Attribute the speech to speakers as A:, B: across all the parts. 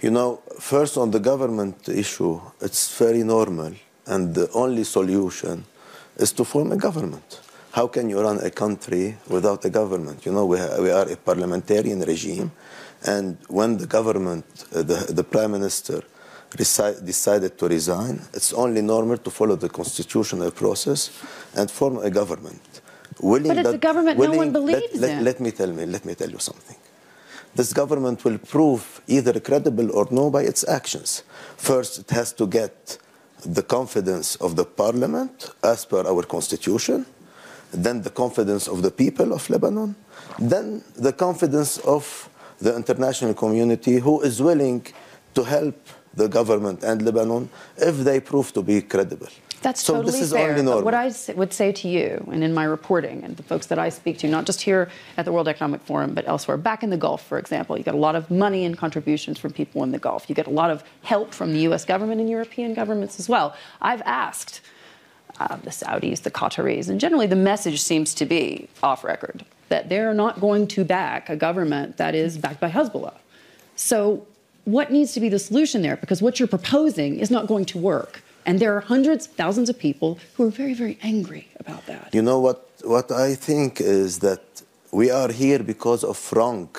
A: You know, first on the government issue, it's very normal, and the only solution is to form a government. How can you run a country without a government? You know, we, we are a parliamentarian regime, and when the government, uh, the, the prime minister, decided to resign, it's only normal to follow the constitutional process and form a government.
B: Willing but it's that, a government willing, no one believes
A: let,
B: in.
A: Let, let me tell me, let me tell you something. This government will prove either credible or no by its actions. First, it has to get the confidence of the parliament as per our constitution, then the confidence of the people of Lebanon, then the confidence of the international community who is willing to help the government and Lebanon if they prove to be credible.
B: That's so totally fair. What I would say to you, and in my reporting, and the folks that I speak to, not just here at the World Economic Forum, but elsewhere, back in the Gulf, for example, you get a lot of money and contributions from people in the Gulf. You get a lot of help from the U.S. government and European governments as well. I've asked uh, the Saudis, the Qataris, and generally the message seems to be off record that they're not going to back a government that is backed by Hezbollah. So, what needs to be the solution there? Because what you're proposing is not going to work. And there are hundreds, thousands of people who are very, very angry about that.
A: You know what? What I think is that we are here because of wrong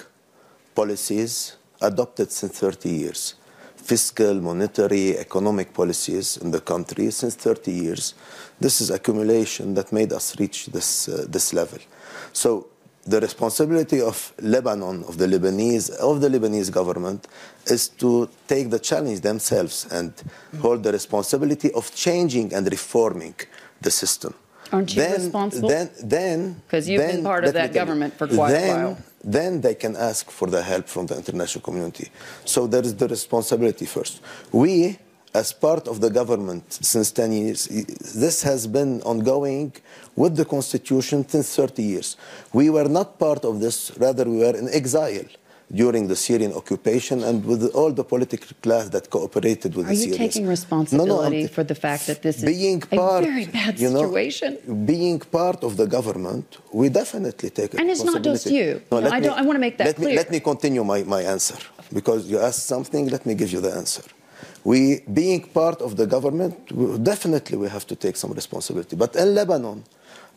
A: policies adopted since 30 years. Fiscal, monetary, economic policies in the country since 30 years. This is accumulation that made us reach this, uh, this level. So the responsibility of Lebanon, of the Lebanese, of the Lebanese government, is to take the challenge themselves and hold the responsibility of changing and reforming the system.
B: Aren't you then, responsible?
A: Then, then,
B: because you've
A: then,
B: been part of that government for quite
A: then,
B: a while.
A: Then they can ask for the help from the international community. So there is the responsibility first. We as part of the government since 10 years. This has been ongoing with the constitution since 30 years. We were not part of this, rather, we were in exile during the Syrian occupation and with all the political class that cooperated with
B: Are
A: the Syrians.
B: Are you taking responsibility no, no, for the fact that this
A: being
B: is
A: part,
B: a very bad you know, situation?
A: Being part of the government, we definitely take
B: And it's not just you. No, no I, don't, I want to make that
A: let
B: clear.
A: Me, let me continue my, my answer. Because you asked something, let me give you the answer we, being part of the government, definitely we have to take some responsibility. But in Lebanon,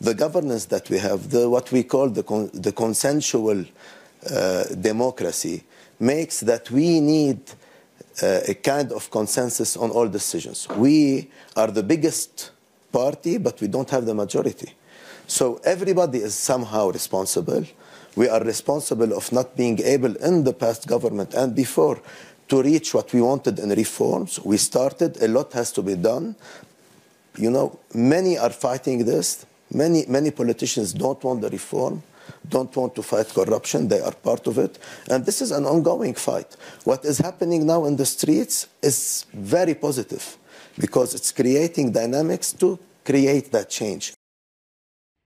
A: the governance that we have, the, what we call the, con, the consensual uh, democracy, makes that we need uh, a kind of consensus on all decisions. We are the biggest party, but we don't have the majority. So everybody is somehow responsible. We are responsible of not being able in the past government and before to reach what we wanted in reforms. We started, a lot has to be done. You know, many are fighting this. Many, many politicians don't want the reform, don't want to fight corruption. They are part of it. And this is an ongoing fight. What is happening now in the streets is very positive because it's creating dynamics to create that change.